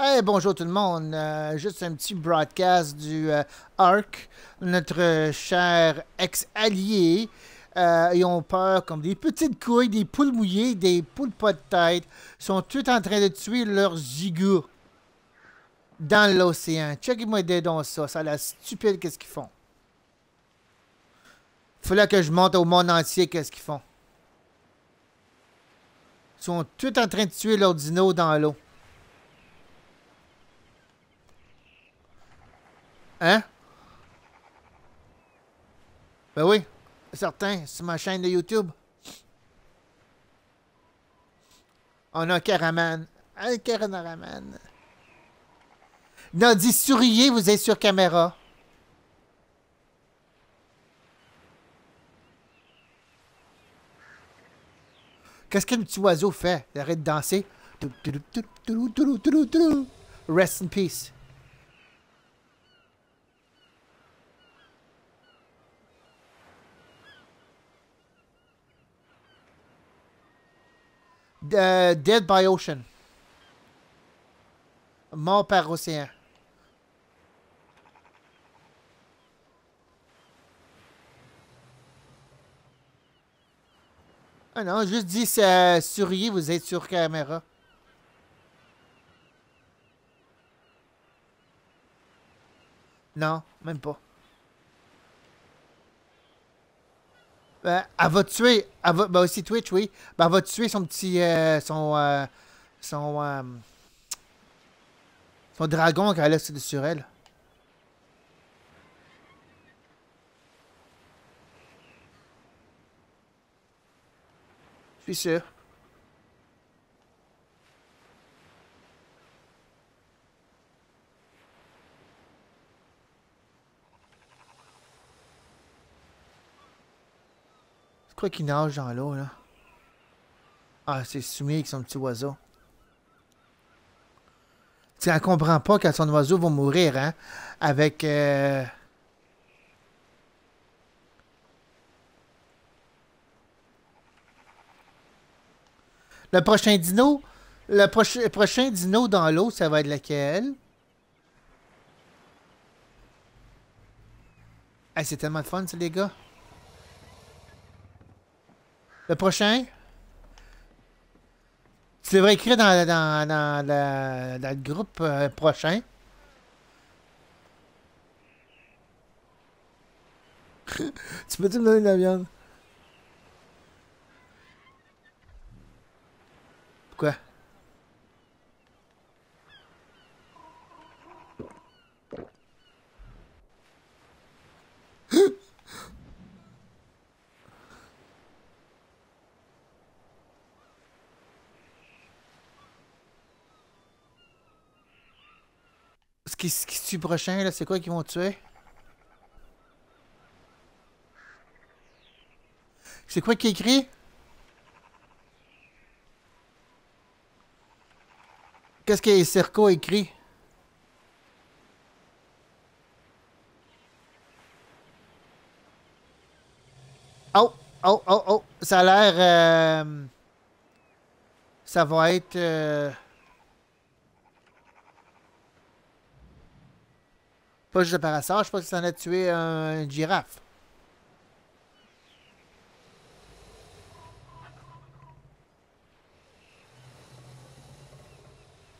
Hey, bonjour tout le monde. Euh, juste un petit broadcast du euh, ARC. Notre cher ex-allié. Euh, ils ont peur comme des petites couilles, des poules mouillées, des poules pas de tête. Ils sont tous en train de tuer leurs zigous dans l'océan. Checkez-moi des dons ça. Ça a l'air stupide qu'est-ce qu'ils font? Faut que je monte au monde entier qu'est-ce qu'ils font. Ils sont tous en train de tuer leurs dinos dans l'eau. Hein? Ben oui, certain, sur ma chaîne de YouTube. On a un caraman. Un caraman. Non, dit souriez, vous êtes sur caméra. Qu'est-ce qu'un petit oiseau fait? Il arrête de danser. Rest in peace. Dead by Ocean. Mort par océan. Ah non, juste dit euh, souriez, vous êtes sur caméra. Non, même pas. Euh, elle va tuer. Elle ben aussi Twitch, oui. Ben, elle va tuer son petit. Euh, son. Euh, son. Euh, son dragon qu'elle a sur elle. Je suis sûr. Quoi qui nage dans l'eau, là? Ah, c'est Sumi avec son petit oiseau. Tu elle comprend pas quand son oiseau va mourir, hein? Avec... Euh... Le prochain dino... Le prochain dino dans l'eau, ça va être lequel? Hey, c'est tellement fun, ça, les gars. Le prochain? Tu devrais écrire dans, dans, dans, dans, dans le groupe euh, prochain. tu peux-tu me donner de la viande? Pourquoi? qui, qui tue prochain, là, c'est quoi qu'ils vont tuer? C'est quoi qui est écrit? Qu'est-ce que Serco écrit? Oh, oh, oh, oh, ça a l'air... Euh, ça va être... Euh, Pas juste hasard, je pense que ça en a tué un girafe.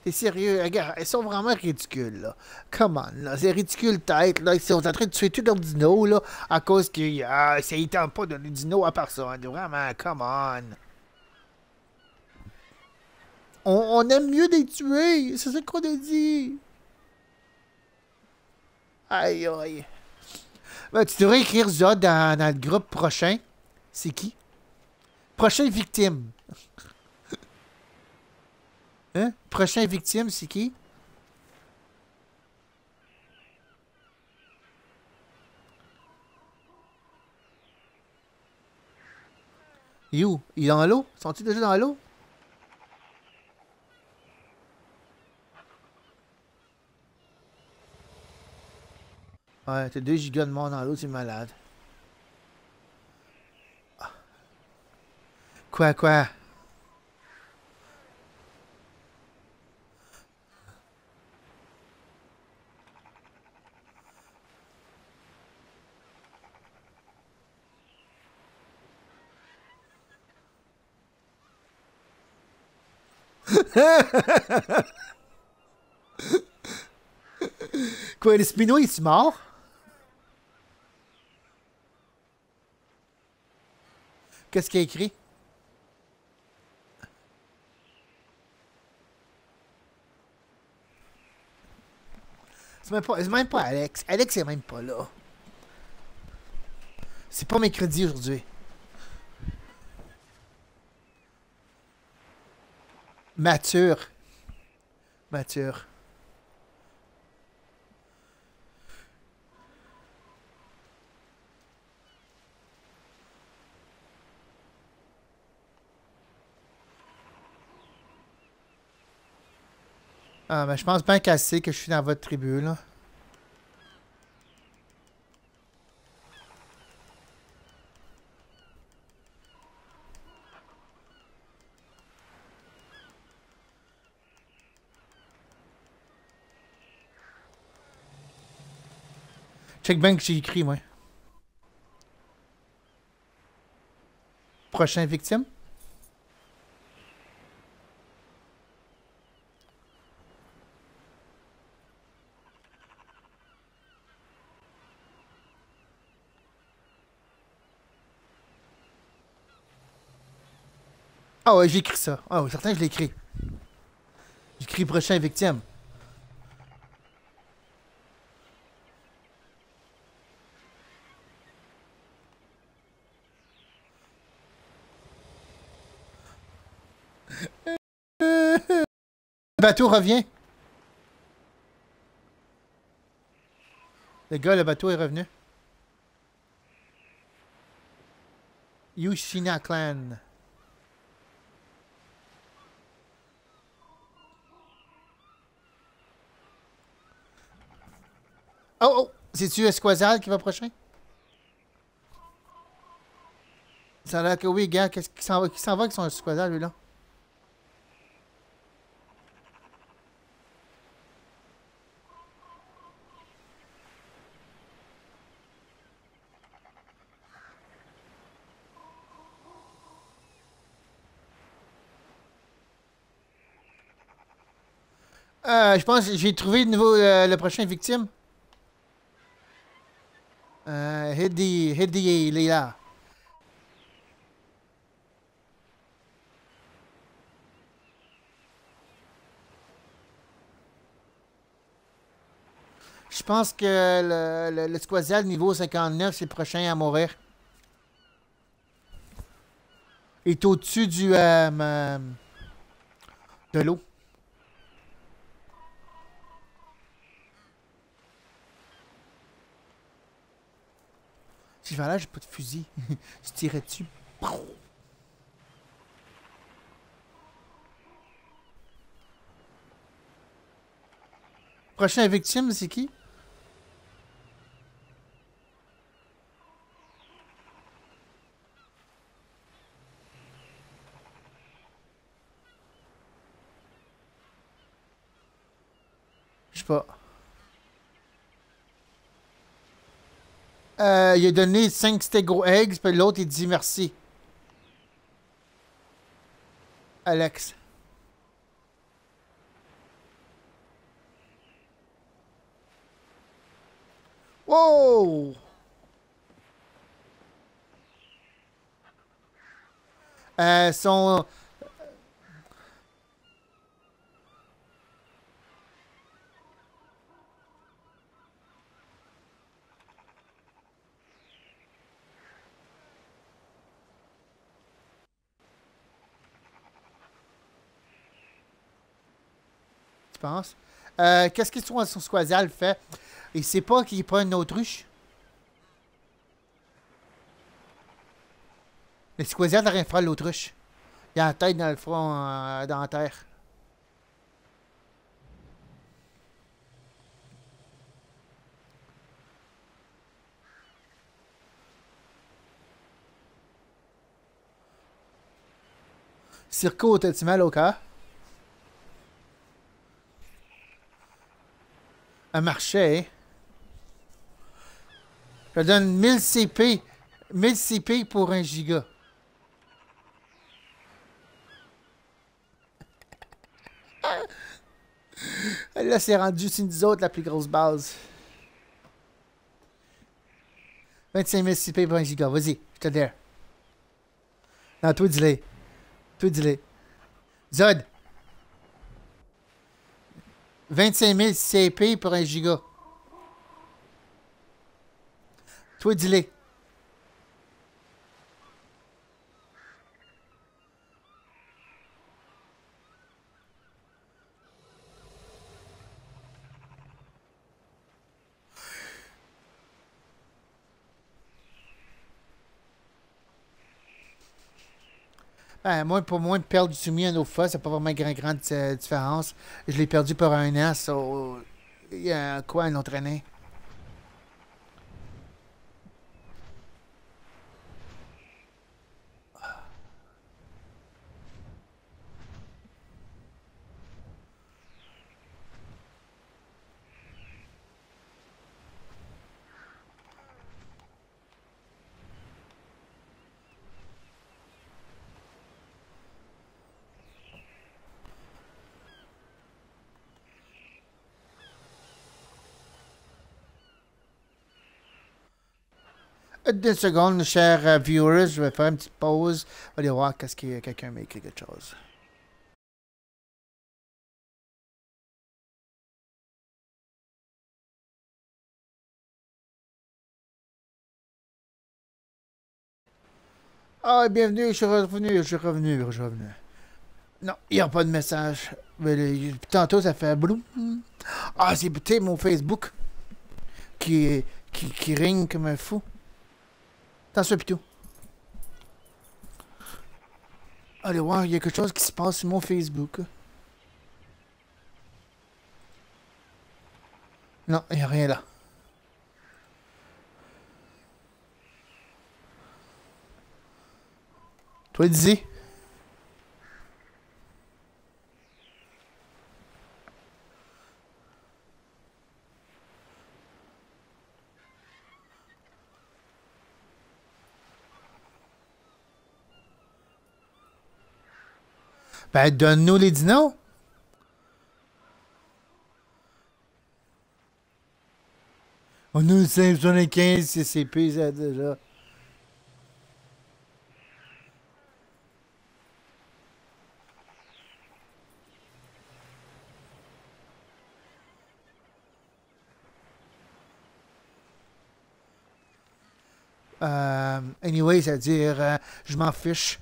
T'es sérieux? Regarde, elles sont vraiment ridicules, là. Come on, là. C'est ridicule, tête, là. Ils sont en train de tuer tous leurs dinos, là, à cause que ah, ça tente pas de donner dinos à personne. Vraiment, come on. On, on aime mieux les tuer. C'est ce qu'on a dit. Aïe, aïe. Ben, tu devrais écrire ça dans, dans le groupe prochain. C'est qui? Prochaine victime. hein? Prochaine victime, c'est qui? Où? Il est dans l'eau? Sont-ils déjà dans l'eau? Ouais, t'as 2 gigas de monde dans l'eau, t'es malade. Ah. Quoi, quoi? Quoi, le Spino, est-il mort? Qu'est-ce qu'il a écrit? C'est même, pas, même pas Alex. Alex est même pas là. C'est pas mercredi aujourd'hui. Mature. Mature. Ah, ben, je pense bien cassé que je suis dans votre tribu, là. Check bien que j'ai écrit, moi. Prochain victime? Ah ouais, j'ai écrit ça. Ah oui, certain, je. J'ai écrit prochain victime. Le bateau revient. Les gars, le bateau est revenu. Yushina Clan. Oh, oh! C'est-tu Esquazal qui va prochain? Ça a l'air que oui, gars. Qu'est-ce qui s'en va? Qui s'en va avec son Esquazal, lui, là? Euh, je pense que j'ai trouvé de nouveau euh, le prochain victime. Il est là. Je pense que le, le, le Squazial niveau 59, c'est le prochain à mourir. Il est au-dessus du... Euh, euh de l'eau. Là, j'ai pas de fusil. je tirais dessus. Prochaine victime, c'est qui? Je sais pas. Euh, il a donné 5 stego eggs, puis l'autre, il dit merci. Alex. Wow! Euh, son... Euh, Qu'est-ce que son, son squasial fait? Il sait pas qu'il pas une autruche. Le squasial n'a rien fait l'autruche. Il a la tête dans le front, euh, dans la terre. Circo, t'as-tu mal au cœur? Un marché. Je donne 1000 CP. 1000 CP pour un giga. Là, c'est rendu, c'est nous autres la plus grosse base. 25 000 CP pour un giga. Vas-y, je te dire. Non, toi, dis-le. Toi, dis-le. Zod. 25 000 CP pour un giga. Toi, dis-le. Ben, moi, pour moi, perdre du soumis à nos fois, c'est pas vraiment une grande, grande euh, différence. Je l'ai perdu par un an, so... Il y a quoi, un autre année? Deux secondes, chers euh, viewers, je vais faire une petite pause. Aller voir qu'est-ce que quelqu'un m'a écrit quelque chose. Ah, bienvenue, je suis revenu, je suis revenu, je suis revenu. Non, il n'y a pas de message. Mais le- tantôt, ça fait bloum. Ah, c'est peut-être mon Facebook qui, qui, qui ring comme un fou. Attention, Pitou. Allez voir, il y a quelque chose qui se passe sur mon Facebook. Non, il n'y a rien là. Toi, dis. Ben, donne-nous les dinos. On a 575 CCP, ça, déjà. Euh, anyway, c'est-à-dire, euh, je m'en fiche.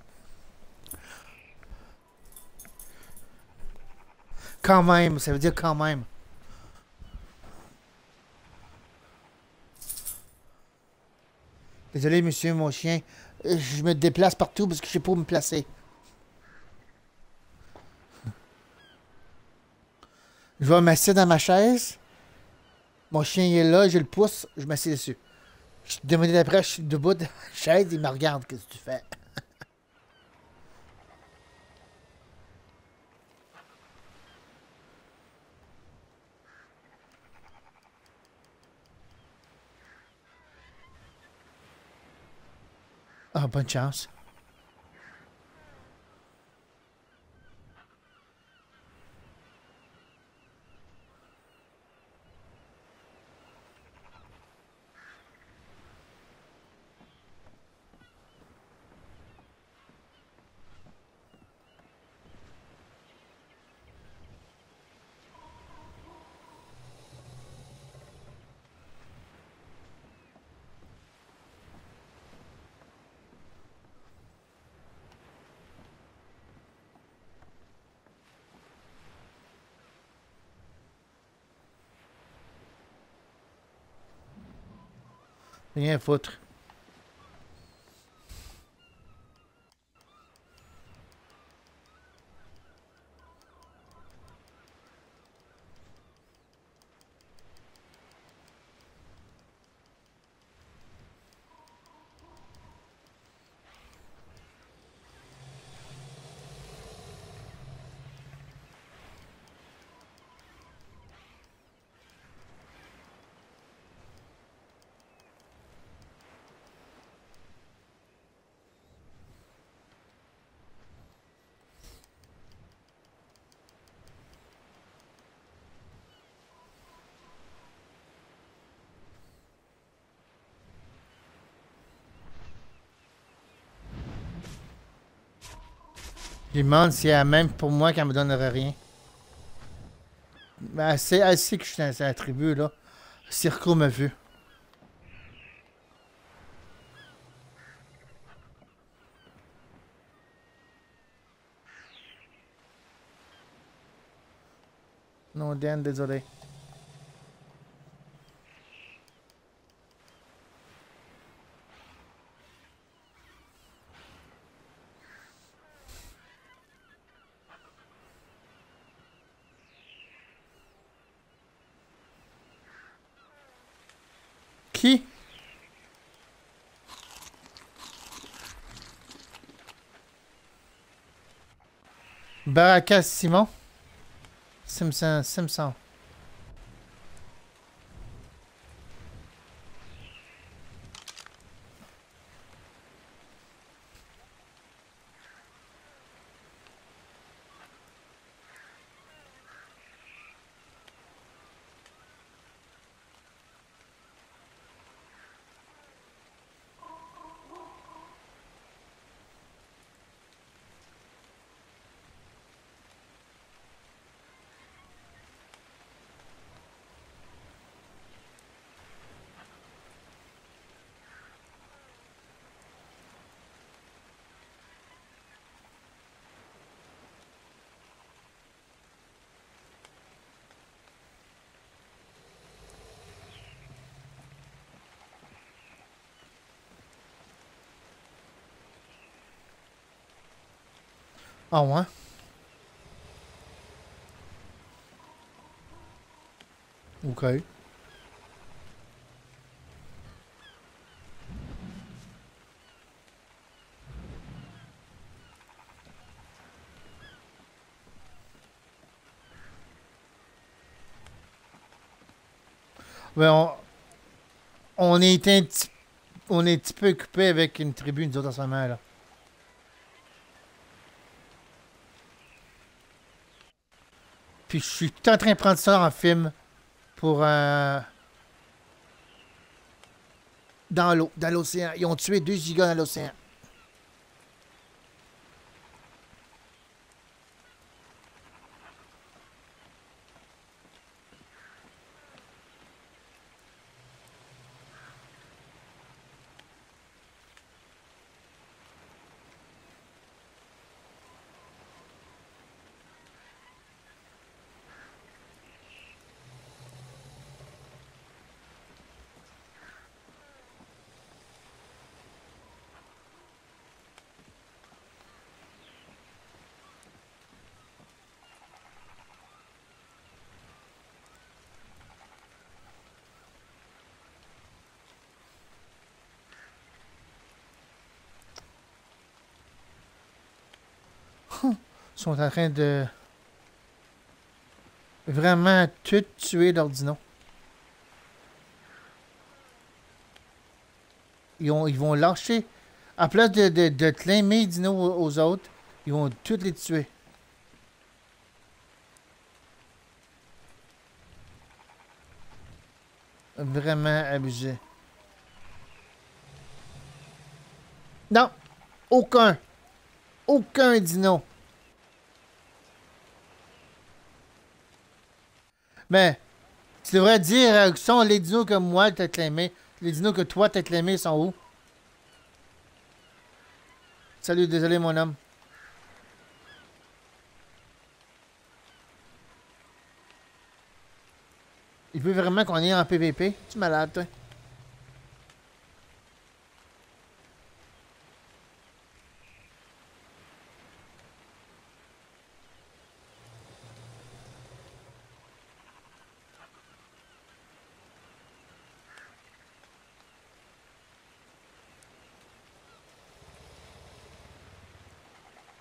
Quand même, ça veut dire quand même. Désolé, monsieur, mon chien. Je me déplace partout parce que je sais pas où me placer. Je vais m'asseoir dans ma chaise. Mon chien est là, je le pousse, je m'assieds dessus. Je te demande d'après, je suis debout de la chaise, il me regarde, qu'est-ce que tu fais? a bunch of us. Rien à foutre. Je demande si elle même pour moi qu'elle me donnerait rien. Ben, elle, sait, que je suis dans sa tribu, là. Circo me vu. Non, Dan, désolé. Qui Baraka Simon Simpson, Simpson. Ah ouais? Ok. Ben, on, on est un petit, on est un petit peu occupé avec une tribu, nous autres, là. Je suis en train de prendre ça en film pour... Euh, dans l'eau, dans l'océan. Ils ont tué deux gigas dans l'océan. Sont en train de vraiment tout tuer l'ordino. Ils, ont, ils vont lâcher. À place de, de, de claimer Dino aux autres, ils vont tous les tuer. Vraiment abusé. Non! Aucun! Aucun dino! Mais tu devrais dire euh, sont les dinos que moi t'as clémé. Les dinos que toi t'as clémé sont où? Salut, désolé mon homme. Il veut vraiment qu'on ait en PVP? Tu es malade, toi?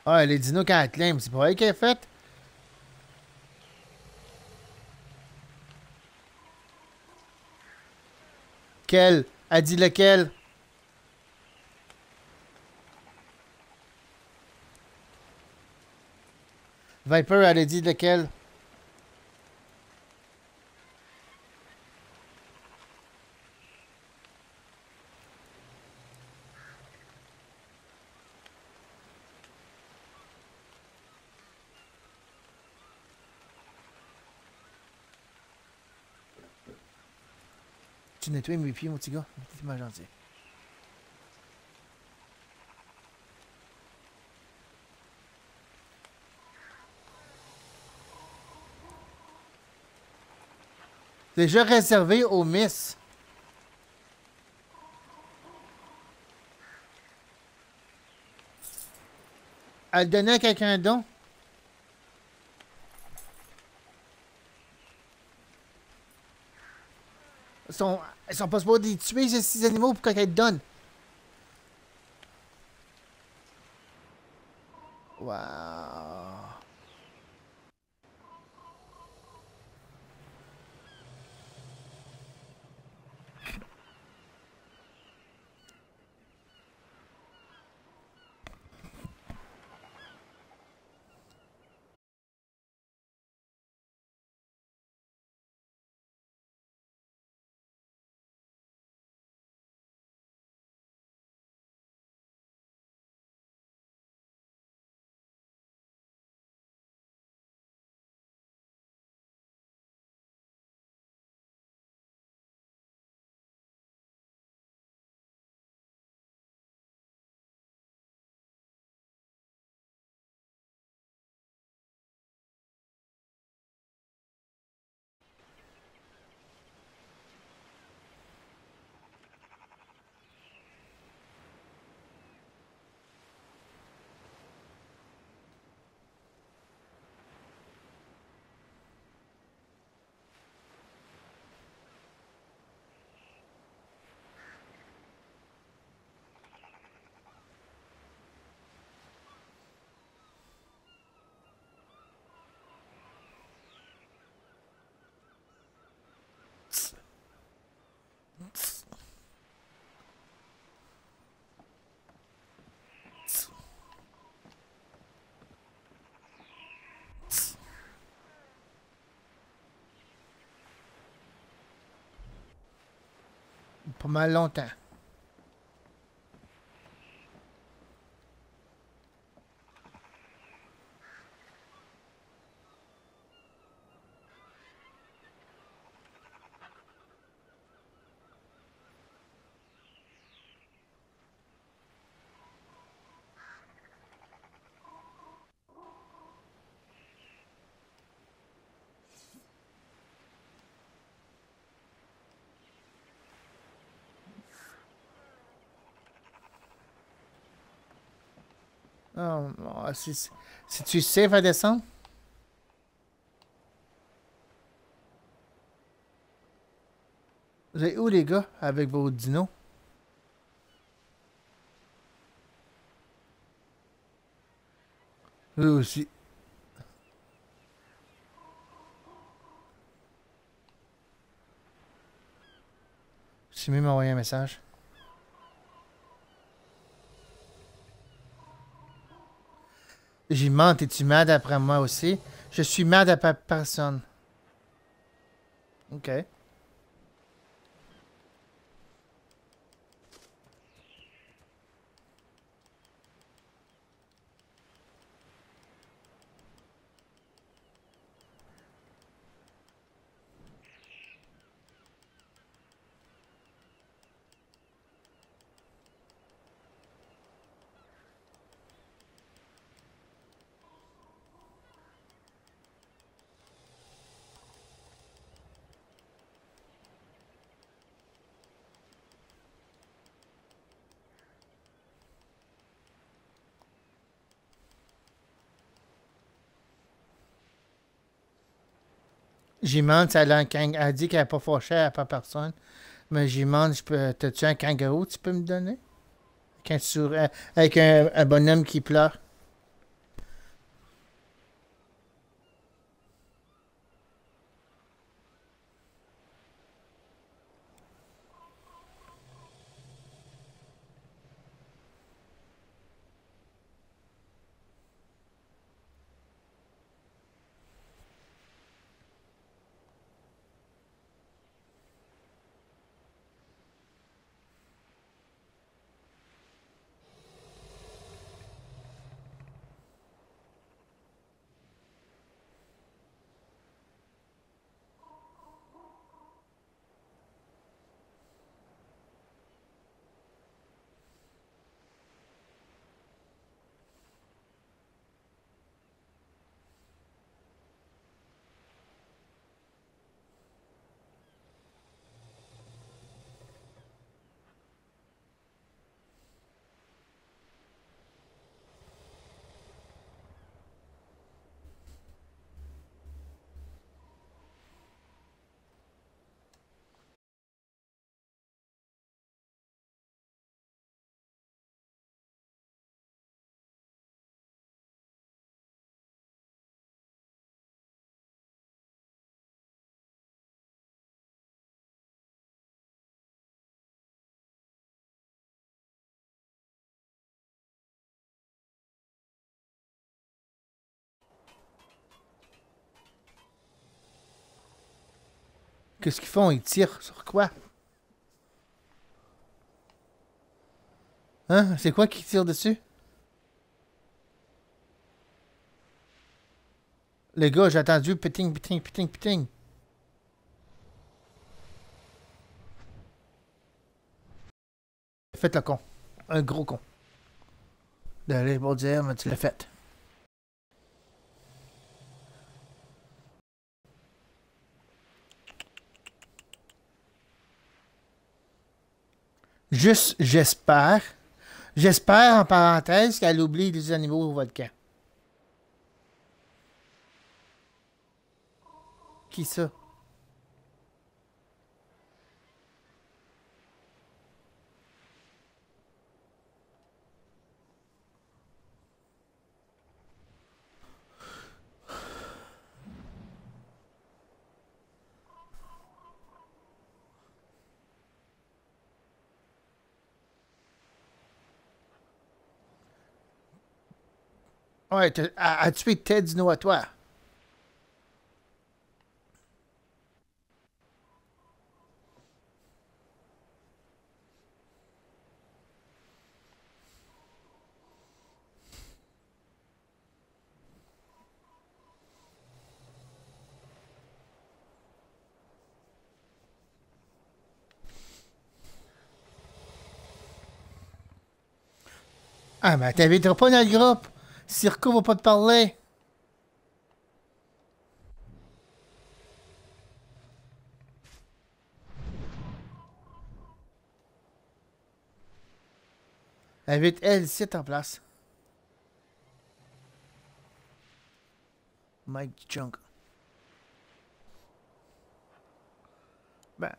Ah, les dinos quand elle c'est pas elle qui a fait? Quel? Elle dit lequel? Viper, elle a dit lequel? Tu nettoies mes pieds, mon petit gars? T'es mal gentil. Déjà réservé aux Miss. À le donner à quelqu'un d'autre. Sont, ils sont pas supposés tuer, ces animaux, pour qu'ils te donnent. Wow. Pas mal longtemps. Oh, si, si tu safe à descendre? Vous êtes où les gars avec vos dinos? Eux aussi. J'ai même envoyé un message. J'y mente, es-tu mad après moi aussi? Je suis mad après personne. Ok. J'y demande, elle a, un elle dit qu'elle n'est pas elle n'a pas personne. Mais j'y demande, je peux... t'as-tu un kangaroo tu peux me donner? Avec un, un bonhomme qui pleure. Qu'est-ce qu'ils font? Ils tirent sur quoi? Hein? C'est quoi qui tire dessus? Les gars, j'ai entendu piting, piting, piting, piting. Faites le con. Un gros con. D'aller pour dire, mais tu l'as fait. Juste, j'espère. J'espère, en parenthèse, qu'elle oublie les animaux au volcan. Qui ça? Ouais, a, a tué Ted Dino à toi? Ah, mais t'inviteras pas dans le groupe. Circo va pas te parler. Invite elle, c'est en place. Mike Junk. Ben.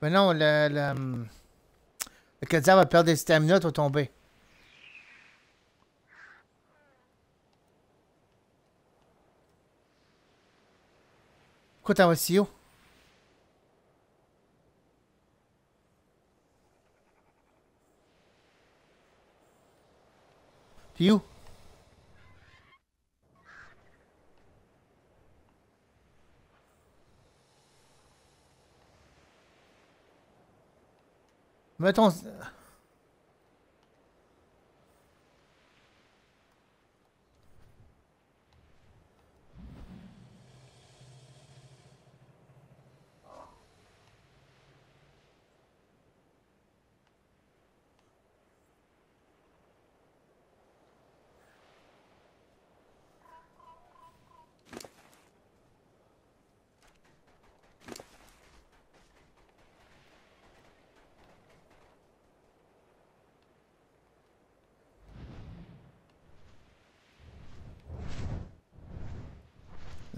Ben non, le, le, le Kazaa va perdre des stamina, va tomber. Pourquoi t'en vas si haut? T'es où? Mettons.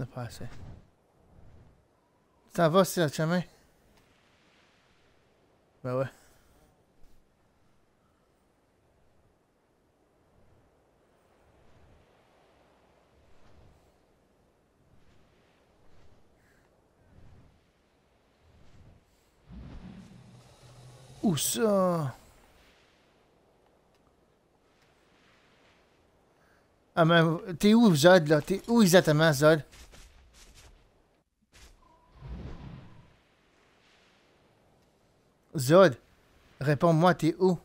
C'est pas assez. Ça va, c'est le chemin? Ben ouais. Où ça? Ah, mais t'es où, Zod, là? T'es où exactement, Zod? Zod, réponds-moi, t'es où?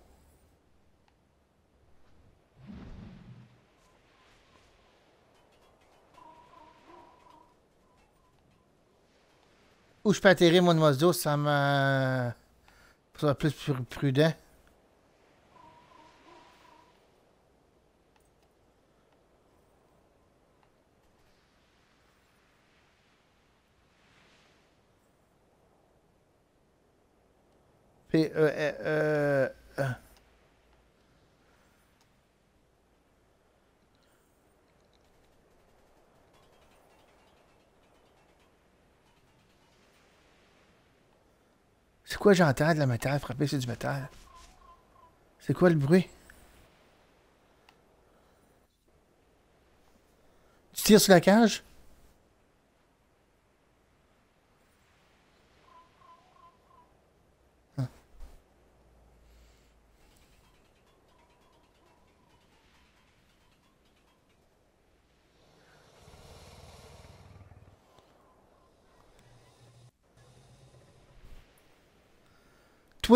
Où je peux atterrir mon oiseau, ça me... Ça plus pr- prudent. Euh, euh, euh. C'est quoi j'entends de la métal frapper sur du métal? C'est quoi le bruit? Tu tires sur la cage?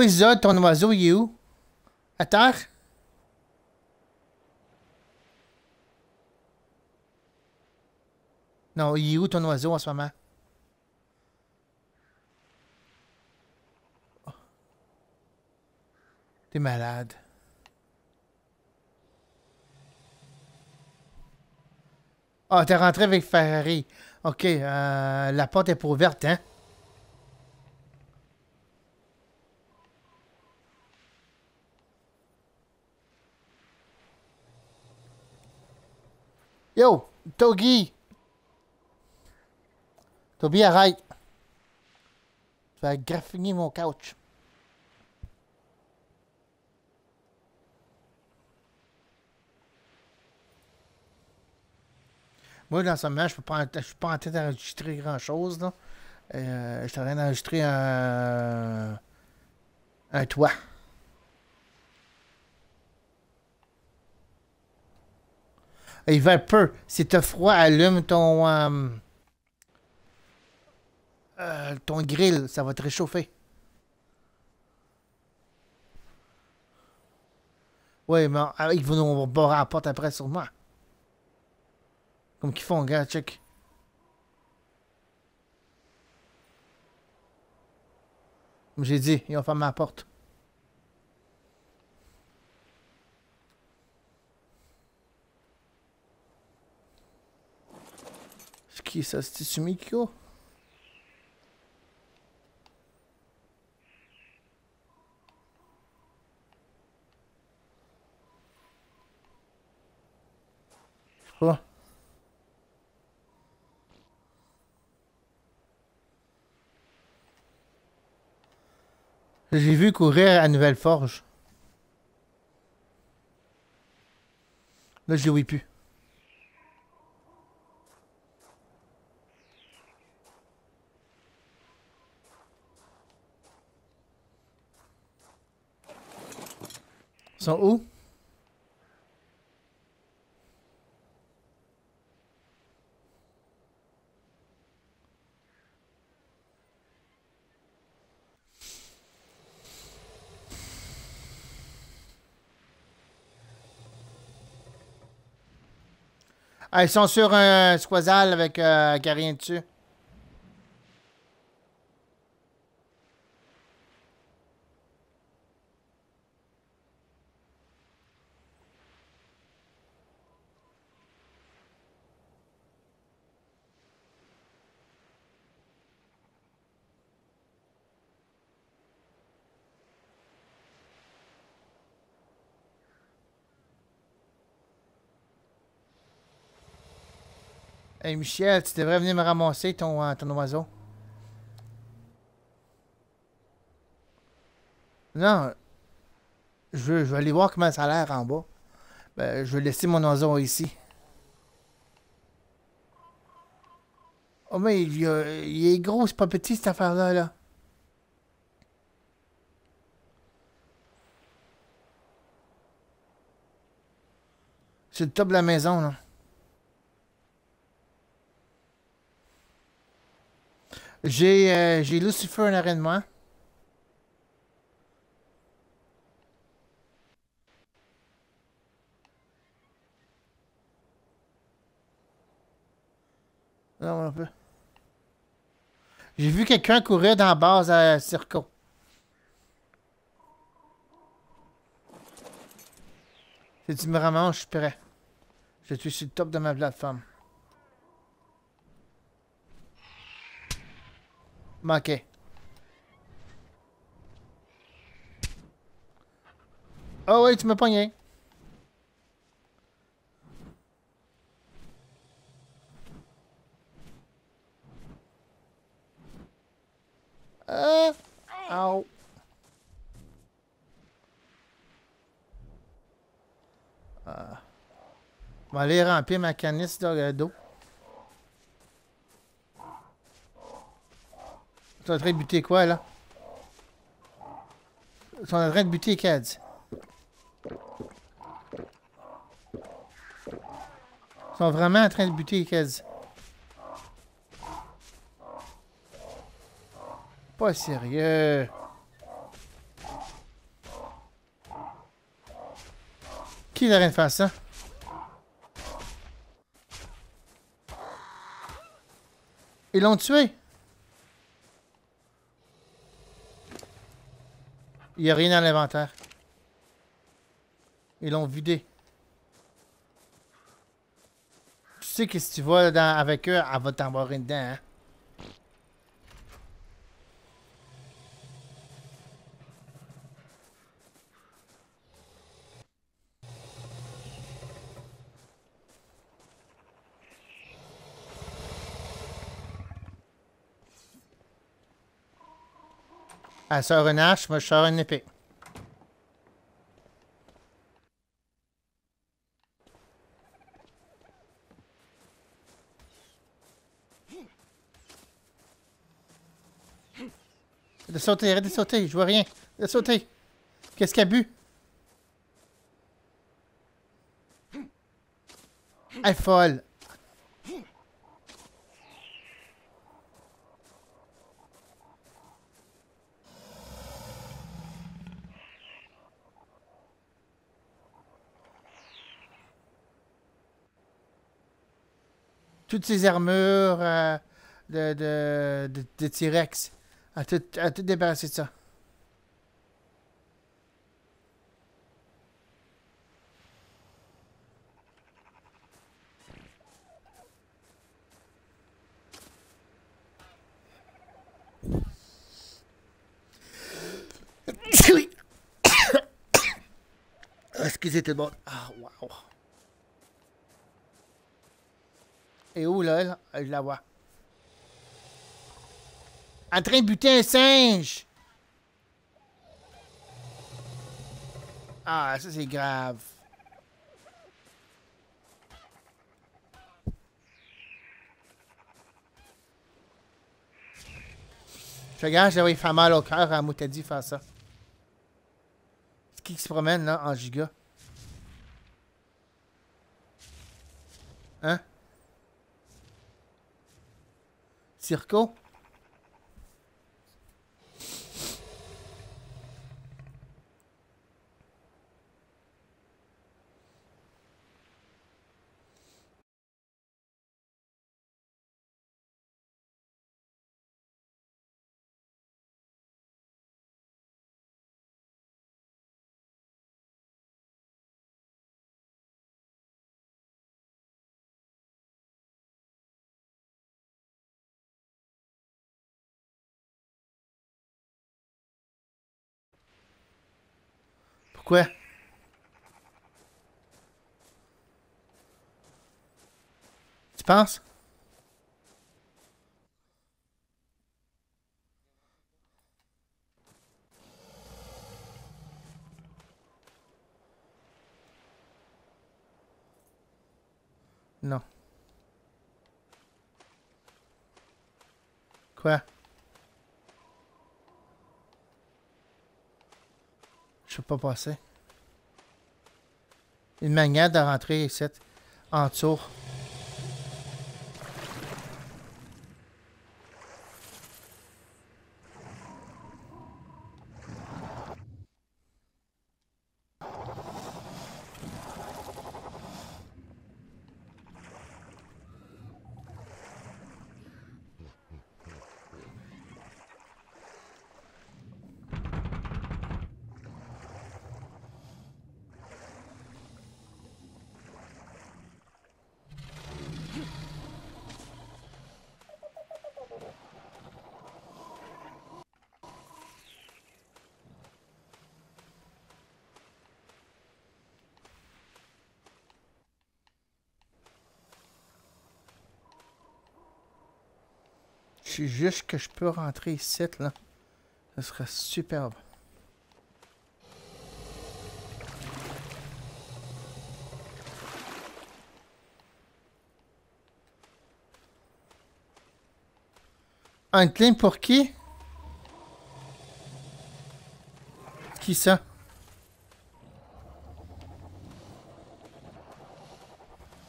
Toi, Zod, ton oiseau, il est où? À terre? Non, il est où ton oiseau en ce moment? T'es malade. Ah, t'es rentré avec Ferrari. Ok, euh, la porte est pour ouverte, hein? Yo, Togi! Toby, arrête! Tu vas graffiner mon couch. Moi, dans ce moment, je ne suis pas en train d'enregistrer grand-chose. Euh, je suis en train d'enregistrer un... un toit. Va peu. Si t'as froid, allume ton... euh, euh, ton grill. Ça va te réchauffer. Oui, mais euh, ils vont nous barrer la porte après moi. Comme qu'ils font, gars, check. Comme j'ai dit, ils ont fermé la porte. C'est qui ça? C'est Sumiko? Je sais pas. J'ai vu courir à Nouvelle-Forge. Là, je le vois plus. Sont où? Ah, ils sont sur un squazal avec euh, qui a rien dessus. Hey Michel, tu devrais venir me ramasser ton, euh, ton oiseau. Non. Je je veux aller voir comment ça a l'air en bas. Ben, je vais laisser mon oiseau ici. Oh mais il, il est gros, c'est pas petit cette affaire-là. Là. C'est le top de la maison, là. J'ai euh, Lucifer en arrière de moi. Non, peu. J'ai vu quelqu'un courir dans la base à Circo. Si tu me ramasses, je suis prêt. Je suis sur le top de ma plateforme. Manqué. Oh oui, tu m'as pogné. Euh... Au. Euh... On va aller remplir ma canisse d'eau. sont en train de buter quoi, là? Ils sont en train de buter Cads. Ils sont vraiment en train de buter Cads. Pas sérieux. Qui est en train de faire ça? Ils l'ont tué? Il n'y a rien dans l'inventaire. Ils l'ont vidé. Tu sais que si tu vas dans, avec eux, elle va t'embarrer dedans, hein? Elle sort une hache, moi je sors une épée. De sauter, arrête de sauter, je vois rien. De sauter. Qu'est-ce qu'elle a bu? Elle est folle. Toutes ces armures euh, de, de, de, T-Rex. À tout, à tout débarrasser de ça. Excusez tout le monde. Ah, wow. Et où, là? Je la vois. En train de buter un singe! Ah, ça, c'est grave. Je regarde, j'avais fait mal au cœur à Moutadi faire ça. C'est qui qui se promène, là, en giga? Hein? Circo? Pourquoi? Tu penses? Non. Quoi? Pas passer. Une manière de rentrer ici, en tour. C'est juste que je peux rentrer ici, là. Ce serait superbe. Un clean pour qui? Qui ça?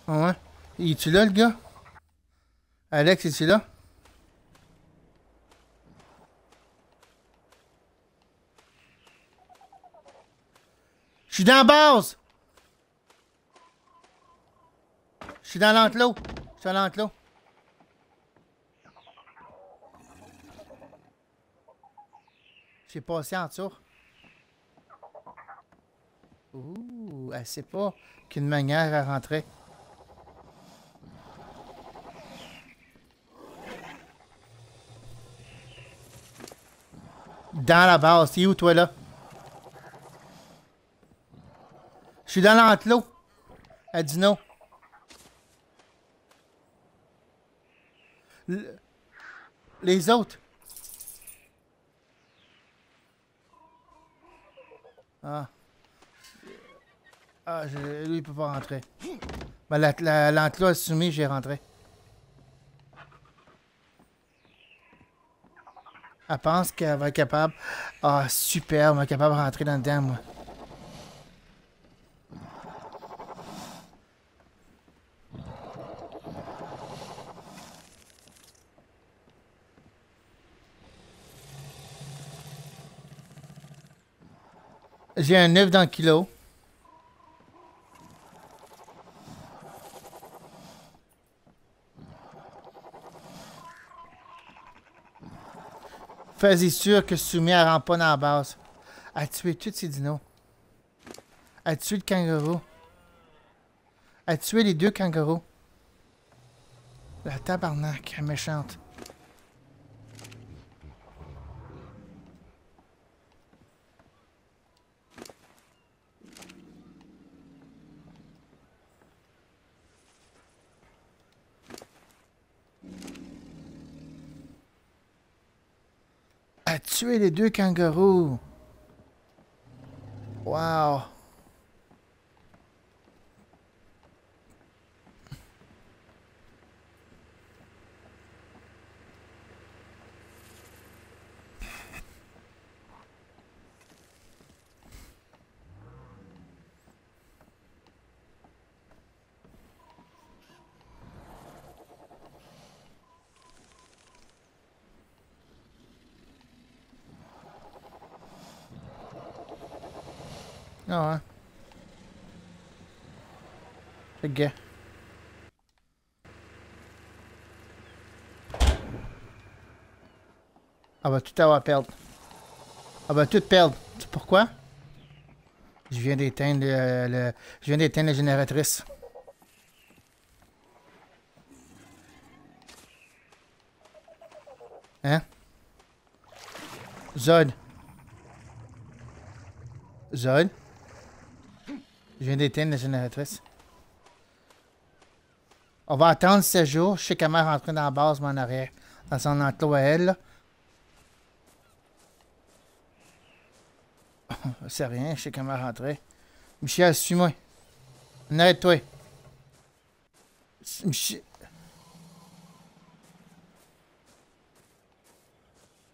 Ouais? Es-tu là, le gars? Alex, es-tu là? Suis dans la base! suis dans l'enclos. Je suis dans l'enclos. J'ai passé en dessous. Ouh, elle sait pas qu'une manière à rentrer. Dans la base. C'est où, toi, là? Je suis dans l'enclos. Dit non. Les autres. Ah. Ah, lui, il peut pas rentrer. Ben, l'enclos a soumis, j'ai rentré. Elle pense qu'elle va être capable. Ah, super, elle va être capable de rentrer dans le dedans, moi. J'ai un œuf dans le kilo. Fais-y sûr que Soumi ne rentre pas dans la base. A tué tous ces dinos. A tué le kangourou. A tué les deux kangourous. La tabarnak, méchante. a tué les deux kangourous. Wow. C'est gay. Ah bah tout avoir perdre. Ah bah tout perdre. Tu pourquoi? Je viens d'éteindre le, le, Je viens d'éteindre la génératrice. Hein? Zod. Zod? Je viens d'éteindre la génératrice. On va attendre 7 jours. Je sais qu'elle m'a rentré dans la base, mon arrière. Dans son enclos à elle. C'est rien, je sais qu'elle m'a rentré. Michel, suis-moi. Arrête-toi. Michel.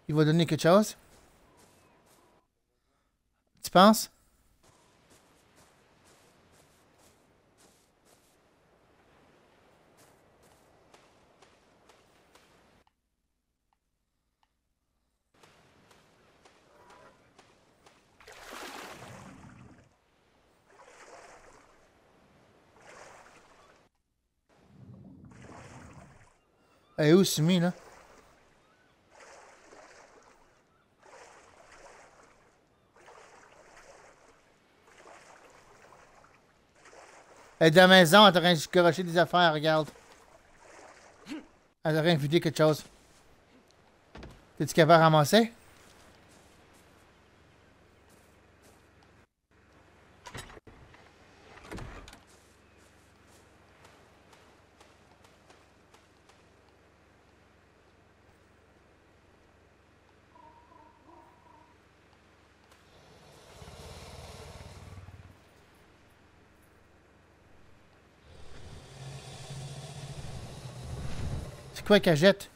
Il va donner quelque chose? Tu penses? Elle est où, Simi, là? Elle est dans la maison, elle est en train de des affaires, regarde. Elle a rien vidé quelque chose. T'es-tu capable de ramasser? Quoi qu'elle jette?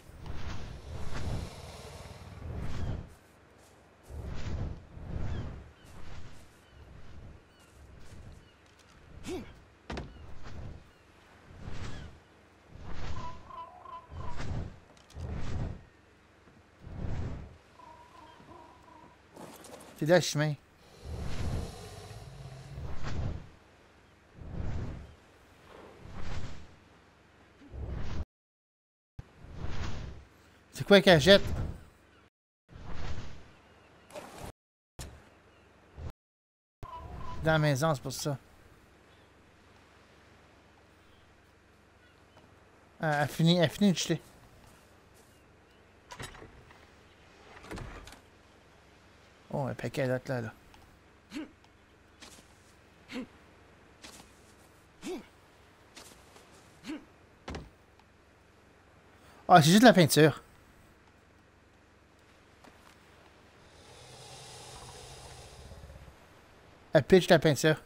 C'est le chemin. C'est quoi qu'elle jette? Dans la maison, c'est pour ça. Ah, elle finit, elle finit de jeter. Oh, un paquet d'autres là, là. Ah, c'est juste la peinture. Pitch la peinture.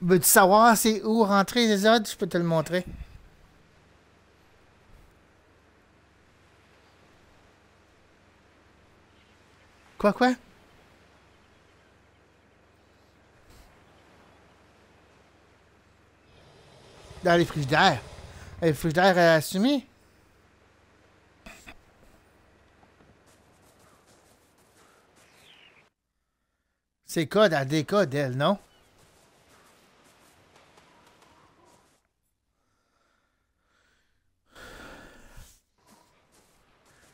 Veux-tu savoir c'est où rentrer les autres? Je peux te le montrer. Quoi, quoi? Dans les frigidaires. Les frigidaires à assumer. C'est code à des codes, elle, non?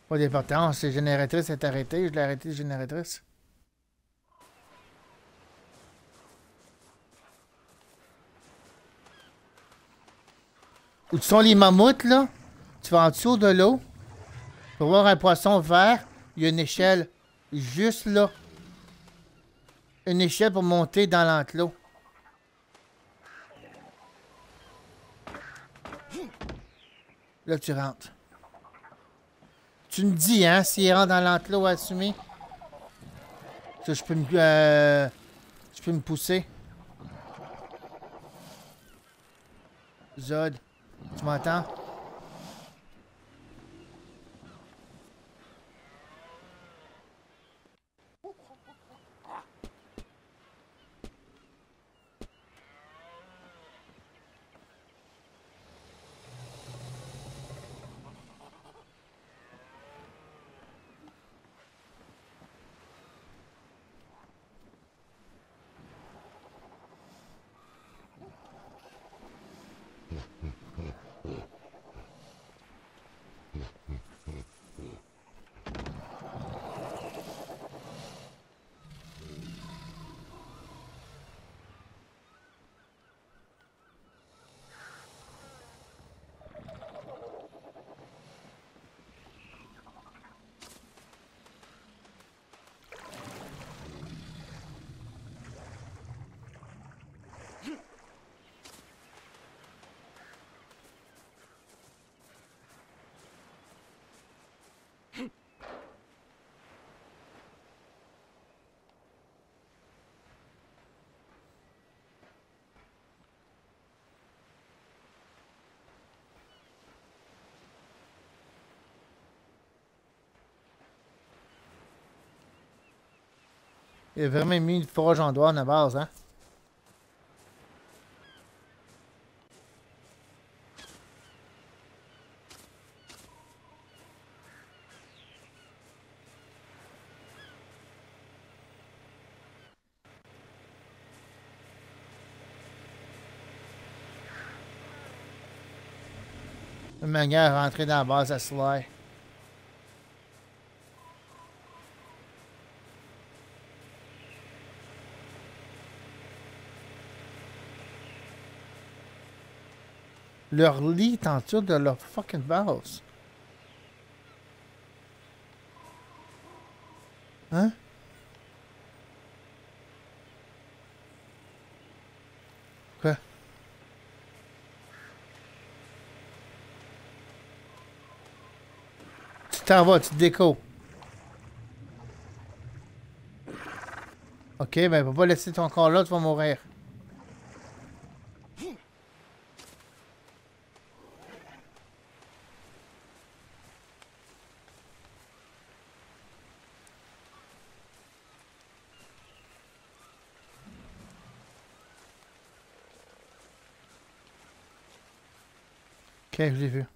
Pas d'importance, c'est génératrice est arrêtée, je l'ai arrêté génératrice. Où sont les mammouths, là? Tu vas en dessous de l'eau. Pour voir un poisson vert, il y a une échelle juste là. Une échelle pour monter dans l'enclos. Là, tu rentres. Tu me dis, hein, s'il rentre dans l'enclos assumé. Ça, je peux me... Euh, je peux me pousser. Zod, tu m'entends? Il a vraiment mis une forge en douane à base, hein? Une manière de rentrer dans la base à Sly. Leur lit est en dessous de leur fucking base. Hein? Quoi? Tu t'en vas, tu te déco. Ok, ben, faut pas laisser ton corps là, tu vas mourir. Ok, je l'ai vu.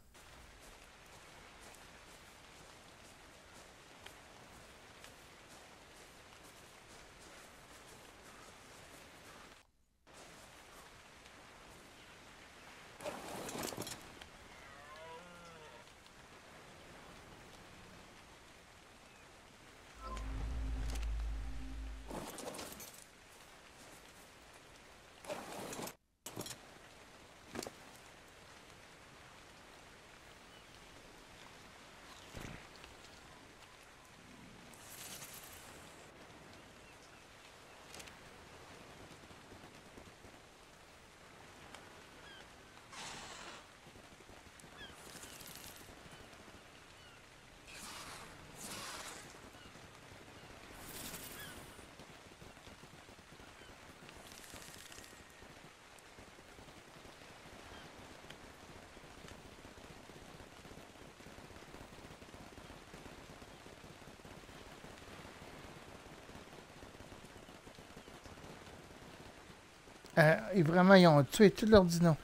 Euh, et vraiment, ils ont tué tous leurs dinos.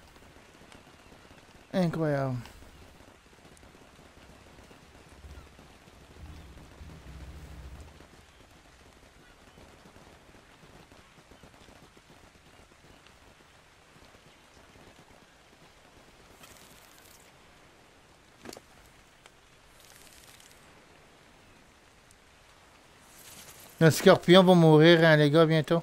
Incroyable. Le scorpion va mourir, hein, les gars, bientôt.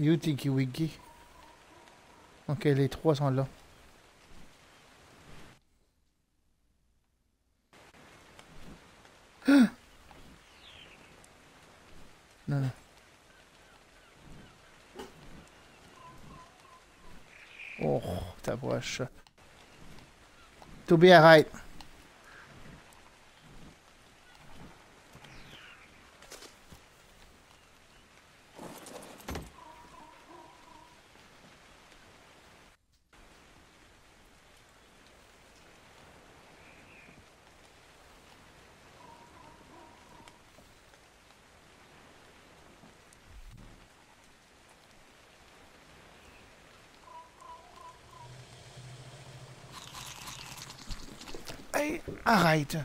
Yutiki Wiki. Ok, les trois sont là. Non, non. Oh, t'approches. Toby, arrête. Hey, arrête.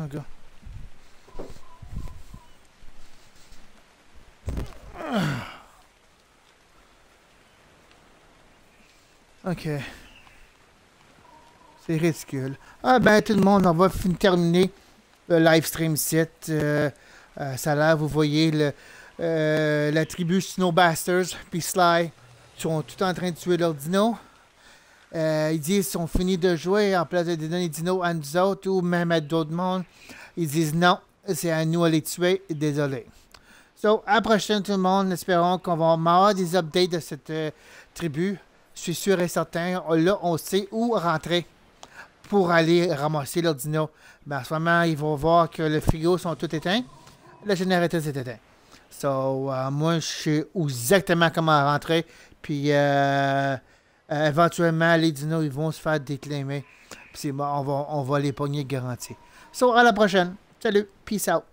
Gars. Ok. C'est ridicule. Ah ben tout le monde, on va terminer le live stream site. Ça là, vous voyez le, euh, la tribu Snowbusters puis Sly sont tout en train de tuer leurs dinos. Euh, ils disent qu'ils sont finis de jouer en place de donner des dinos à nous autres ou même à d'autres mondes. Ils disent non, c'est à nous à les tuer. Désolé. So, à la prochaine tout le monde. Espérons qu'on va avoir des updates de cette euh, tribu. Je suis sûr et certain. Là, on sait où rentrer pour aller ramasser leurs dinos. Mais en ce moment, ils vont voir que les frigos sont tous éteints. Le générateur est éteint. So, euh, moi, je sais exactement comment rentrer. Puis, euh, euh, éventuellement, les dinos, ils vont se faire déclamer. On va, on va les pogner garantis. So, à la prochaine. Salut. Peace out.